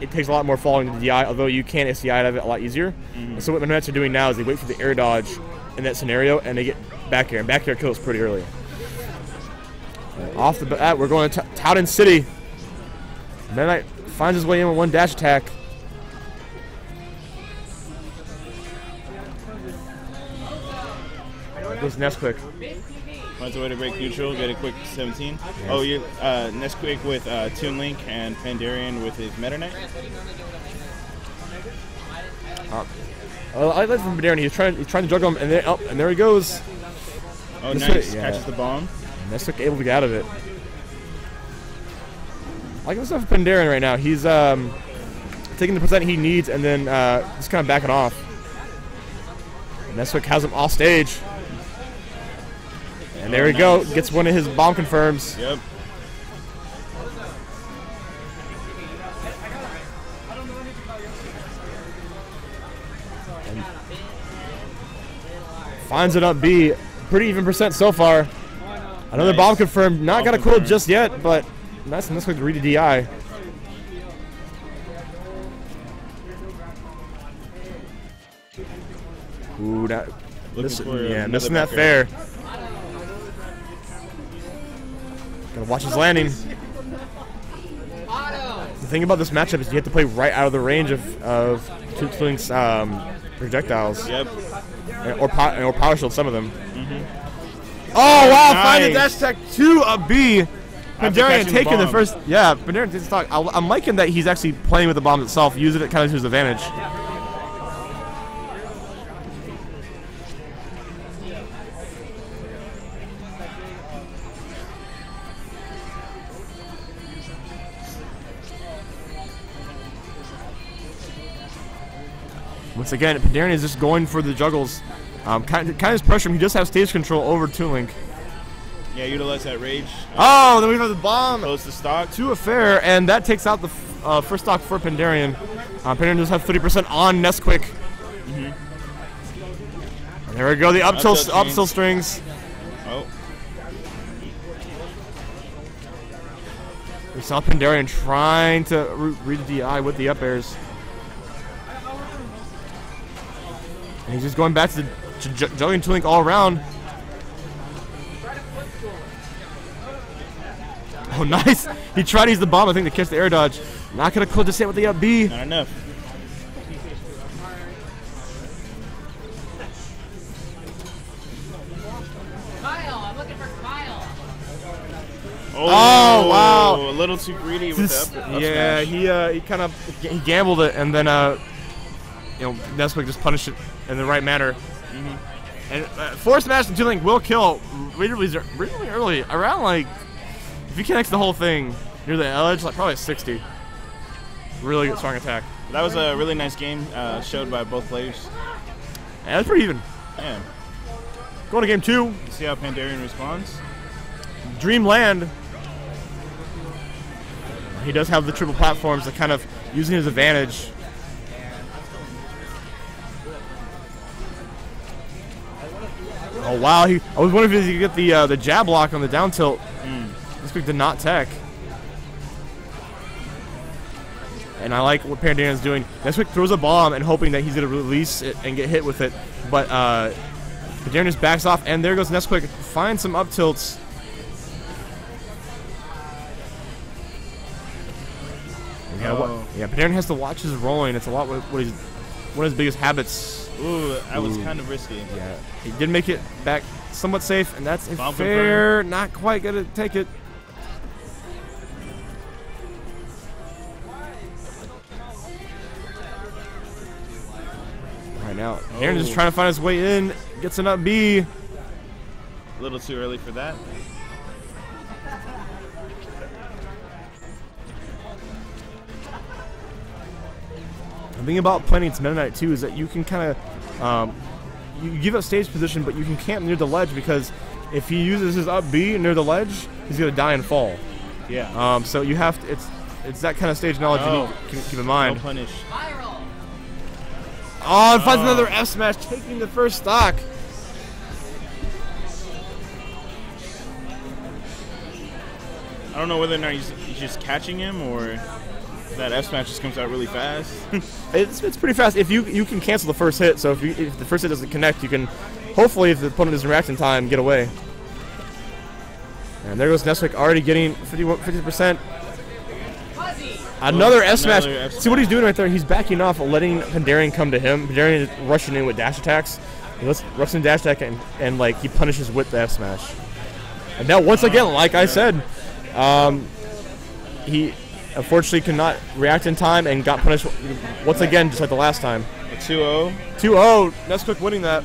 it takes a lot more falling to the DI, although you can SDI out of it a lot easier. Mm-hmm. So what the Mets are doing now is they wait for the air dodge in that scenario, and they get back air, and back air kills pretty early. Off the bat, we're going to T- Town and City. Meta Knight finds his way in with one dash attack. Goes Nessquik. Finds a way to break neutral, get a quick 17. Oh, you uh, Nessquik with uh, Toon Link and Pandarian with his Meta Knight. Uh, I like from Darren. He's trying. He's trying to juggle him, and then oh, and there he goes. Oh, This nice. yeah. Catches the bomb. Nessquik able to get out of it. I like stuff from Pandarian right now. He's um, taking the percent he needs and then uh, just kind of backing off. Nessquik has him off stage. And there Oh, we go. Gets one of his bomb confirms. Yep. Finds it up B. Pretty even percent so far. Another Nice. bomb confirmed. Not Bomb got a confirmed. just yet, but nice Nessquik to read a DI. Ooh, that, miss- for yeah, missing that fair. Gotta watch his landing. The thing about this matchup is you have to play right out of the range of of Toon Link's um, projectiles, Yep. Or po- or power shield some of them. Oh wow! Find the. Dash attack to a B. Pandarian catching the taking the first. Yeah, Pandarian takes the stock. I- I'm liking that he's actually playing with the bombs itself, using it kind of to his advantage. Once again, Pandarian is just going for the juggles. Um, kind, of, kind of pressure him. He does have stage control over Toon Link. Yeah, utilize that rage. Oh, then we have the bomb Close the stock. to a fair, and that takes out the f- uh, first stock for Pandarian. Uh, Pandarian does have 30% on Nessquik. And there we go, the up tilt, tilt up strings. tilt strings. Oh, We saw Pandarian trying to re- read the DI with the up airs. And he's just going back to, the, to ju- juggling Toon Link all around. Oh, nice! He tried to use the bomb, I think, to catch the air dodge. Not gonna close this yet with the up B. not enough. Kyle, I'm looking for Kyle. Oh, wow. A little too greedy with This- the up, up yeah, smash. he uh, he kind of he gambled it, and then uh, you know Nessquik just punished it in the right manner. Mm-hmm. And uh, force smash and Toon Link will kill really, really early, around like if he connects the whole thing near the edge, like probably 60. Really good, strong attack. That was a really nice game uh, showed by both players. Yeah, that's pretty even. Yeah. Going to game two, See how Pandarian responds. Dreamland. He does have the triple platforms that kind of using his advantage. Oh wow! He, I was wondering if he could get the uh, the jab block on the down tilt. This quick did not tech. And I like what Pandarian's doing. Nessquik throws a bomb and hoping that he's going to release it and get hit with it. But uh, just backs off, and there goes Nessquik. Finds some up tilts. Yeah, what, Oh. yeah, Pandarian has to watch his rolling. It's a lot what, what he's one of his biggest habits. Ooh, that was Ooh. kind of risky. Yeah, he did make it back somewhat safe, and that's a Bomb fair. Not quite gonna take it. Right now, Aaron just Oh. trying to find his way in. Gets an up B. A little too early for that. The thing about playing against Meta Knight too is that you can kind of um, you give up stage position, but you can camp near the ledge because if he uses his up B near the ledge, he's gonna die and fall. Yeah. Um, so you have to. It's it's that kind of stage knowledge you Oh. need to keep- in mind. punish. Viral. Oh, and finds Oh. another F smash, taking the first stock. I don't know whether or not he's, he's just catching him or. That F smash just comes out really fast. It's, it's pretty fast. If you you can cancel the first hit, so if, you, if the first hit doesn't connect, you can hopefully if the opponent doesn't react in time, get away. And there goes Nessquik already getting 50 percent. Another S smash. See what he's doing right there? He's backing off, letting Pandarian come to him. Pandarian is rushing in with dash attacks. He lets Russian dash attack and, and like he punishes with the F smash. And now once again, like I said, um, he unfortunately could not react in time and got punished once again, just like the last time. A 2-0. 2-0. Nessquik winning that.